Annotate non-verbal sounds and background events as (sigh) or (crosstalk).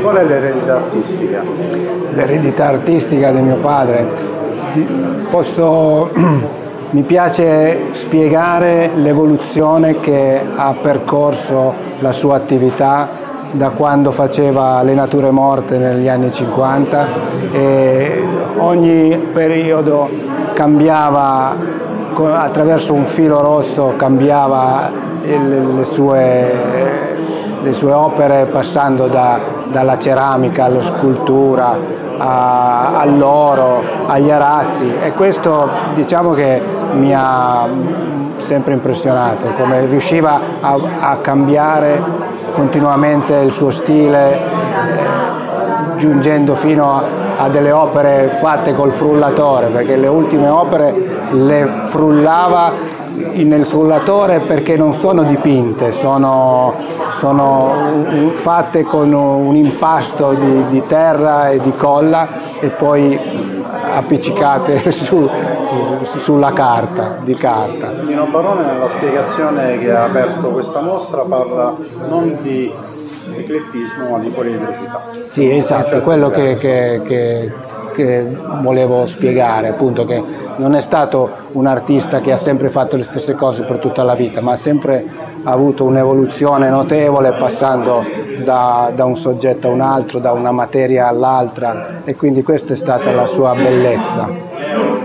Qual è l'eredità artistica? L'eredità artistica di mio padre. Posso, (clears throat) mi piace spiegare l'evoluzione che ha percorso la sua attività da quando faceva le nature morte negli anni 50 e ogni periodo cambiava attraverso un filo rosso cambiava le sue, le sue opere passando da, dalla ceramica alla scultura all'oro, agli arazzi. E questo diciamo che mi ha sempre impressionato, come riusciva a, a cambiare continuamente il suo stile, eh, giungendo fino a, a, delle opere fatte col frullatore, perché le ultime opere le frullava nel frullatore perché non sono dipinte, sono, sono fatte con un impasto di, di terra e di colla e poi appiccicate (laughs) su, sulla carta, di carta. Nino Barone nella spiegazione che ha aperto questa mostra parla non di eclettismo ma di poliedricità. Sì, esatto, è quello che, che, che, che, volevo spiegare, appunto che non è stato un artista che ha sempre fatto le stesse cose per tutta la vita, ma ha sempre avuto un'evoluzione notevole passando da, da un soggetto a un altro, da una materia all'altra e quindi questa è stata la sua bellezza.